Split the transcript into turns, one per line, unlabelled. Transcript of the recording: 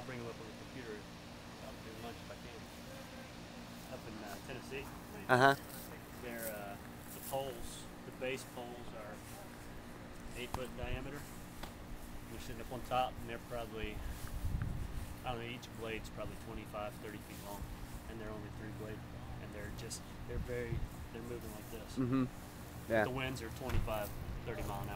I'll bring them up on the computer uh, during lunch if I can. Up in uh, Tennessee,
Uh huh.
they're uh, the poles, the base poles are eight foot diameter. We're sitting up on top, and they're probably I don't know. Each blade's probably 25, 30 feet long, and they're only three blade, and they're just they're very they're moving like this.
Mm-hmm. Yeah.
The winds are 25, 30 mile an